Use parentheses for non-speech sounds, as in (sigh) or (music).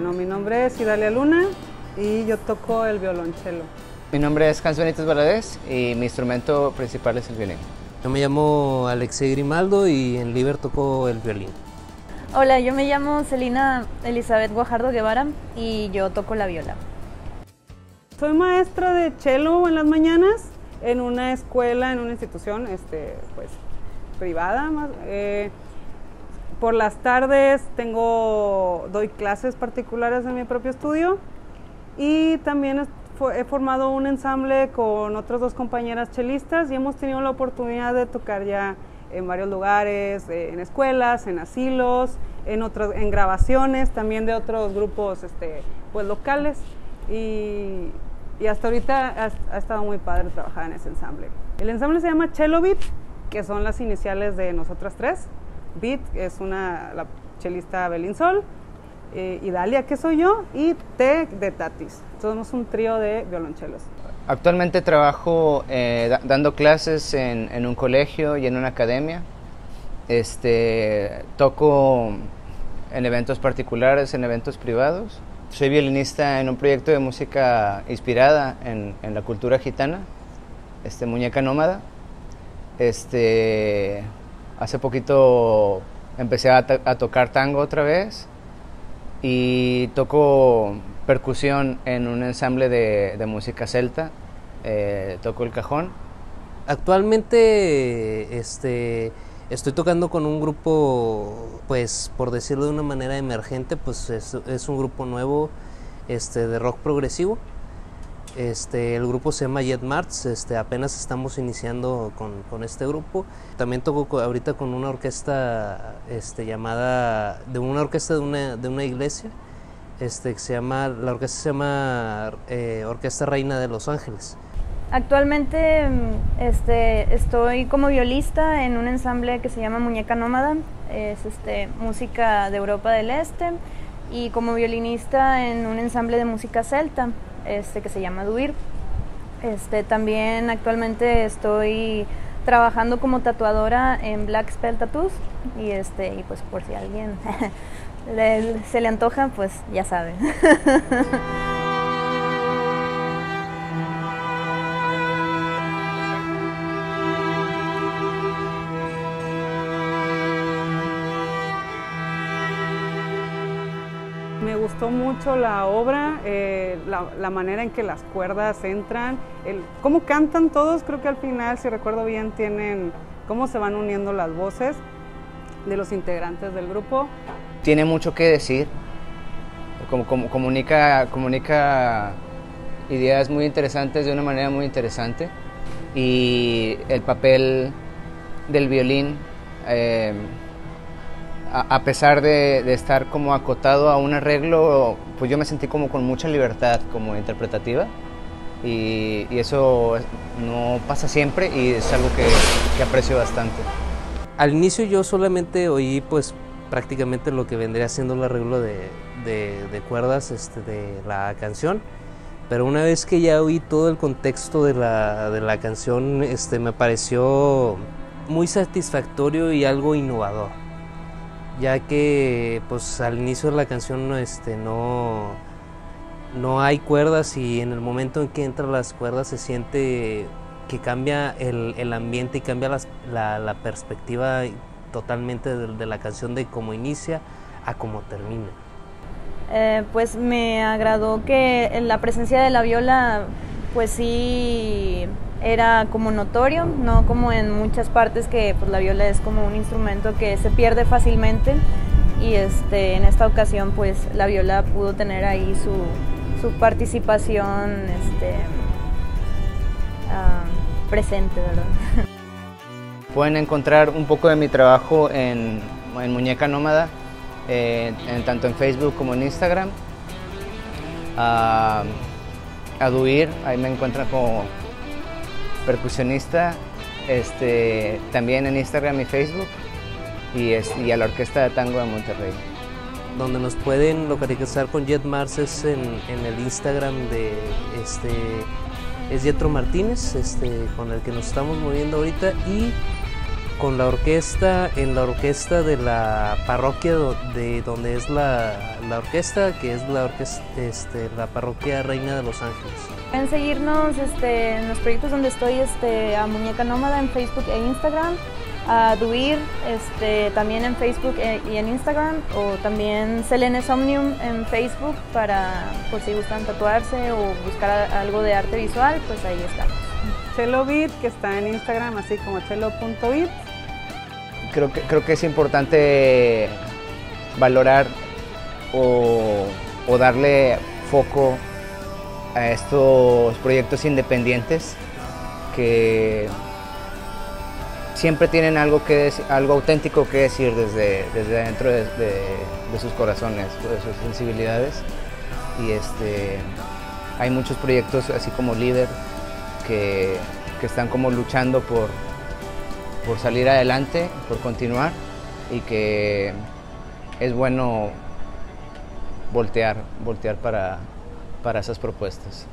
Bueno, mi nombre es Idalia Luna y yo toco el violonchelo. Mi nombre es Hans Benítez Valadez y mi instrumento principal es el violín. Yo me llamo Alexei Grimaldo y en Liber toco el violín. Hola, yo me llamo Celina Elizabeth Guajardo Guevara y yo toco la viola. Soy maestra de cello en las mañanas en una escuela, en una institución este, pues, privada. Más, eh, por las tardes tengo, doy clases particulares en mi propio estudio y también he formado un ensamble con otras dos compañeras chelistas y hemos tenido la oportunidad de tocar ya en varios lugares, eh, en escuelas, en asilos, en, otros, en grabaciones también de otros grupos este, pues, locales. Y, y hasta ahorita ha, estado muy padre trabajar en ese ensamble. El ensamble se llama Beat, que son las iniciales de nosotras tres. Beat es una, la chelista Belín Sol, eh, Idalia, que soy yo, y T de Tatis. Somos un trío de violonchelos. Actualmente trabajo eh, da dando clases en, en, un colegio y en una academia. Este, toco en eventos particulares, en eventos privados. Soy violinista en un proyecto de música inspirada en, en la cultura gitana, este, Muñeca Nómada. Este, hace poquito empecé a, tocar tango otra vez y toco percusión en un ensamble de, de música celta, eh, toco el cajón. Actualmente este, estoy tocando con un grupo, pues por decirlo de una manera emergente, pues es, es un grupo nuevo este, de rock progresivo. Este, el grupo se llama Jet Marts, este, apenas estamos iniciando con, este grupo. También toco ahorita con una orquesta este, llamada, de una orquesta de una, de una iglesia, este, que se llama, la orquesta se llama eh, Orquesta Reina de Los Ángeles. Actualmente este, estoy como violista en un ensamble que se llama Muñeca Nómada, es este, música de Europa del Este, y como violinista en un ensamble de música celta este, que se llama Duir. Este, también actualmente estoy trabajando como tatuadora en Black Spell Tattoos y, este, y pues por si a alguien (laughs) se le antoja, pues ya sabe. (laughs) Me gustó mucho la obra, eh, la, manera en que las cuerdas entran, el, cómo cantan todos, creo que al final, si recuerdo bien, tienen cómo se van uniendo las voces de los integrantes del grupo. Tiene mucho que decir, como, como, comunica, comunica ideas muy interesantes de una manera muy interesante y el papel del violín eh, a, pesar de, de, estar como acotado a un arreglo, pues yo me sentí como con mucha libertad como interpretativa y, y eso no pasa siempre y es algo que, que, aprecio bastante. Al inicio yo solamente oí pues prácticamente lo que vendría siendo el arreglo de, de, de cuerdas este, de la canción, pero una vez que ya oí todo el contexto de la, de la canción, este, me pareció muy satisfactorio y algo innovador ya que pues al inicio de la canción este, no, no hay cuerdas y en el momento en que entran las cuerdas se siente que cambia el, el ambiente y cambia la, la, perspectiva totalmente de, de, la canción de cómo inicia a cómo termina. Eh, pues me agradó que la presencia de la viola pues sí era como notorio, no como en muchas partes que pues, la viola es como un instrumento que se pierde fácilmente y este, en esta ocasión pues la viola pudo tener ahí su, su participación este, uh, presente, ¿verdad? (laughs) Pueden encontrar un poco de mi trabajo en, en Muñeca Nómada, eh, tanto en Facebook como en Instagram. Uh, Aduir, ahí me encuentran como percusionista, este, también en Instagram y Facebook, y, a la Orquesta de Tango de Monterrey. Donde nos pueden localizar con Jet Mars es en, en el Instagram de este, es Yetro Martínez, este, con el que nos estamos moviendo ahorita, y con la orquesta, en la orquesta de la parroquia de donde es la, la orquesta, que es la, orquesta, este, la parroquia Reina de los Ángeles. Pueden seguirnos este, en los proyectos donde estoy este, a Muñeca Nómada en Facebook e Instagram, a Duir este, también en Facebook e- y en Instagram, o también Selene Somnium en Facebook para por si gustan tatuarse o buscar a- algo de arte visual, pues ahí estamos. Chelo Beat, que está en Instagram, así como chelo.beat. creo que, creo que es importante valorar o, darle foco a estos proyectos independientes que siempre tienen algo, que algo auténtico que decir desde, desde dentro de, de- de sus corazones, de sus sensibilidades. Y este, hay muchos proyectos así como líder que, que están como luchando por, por salir adelante, por continuar y que es bueno voltear, voltear para, para esas propuestas.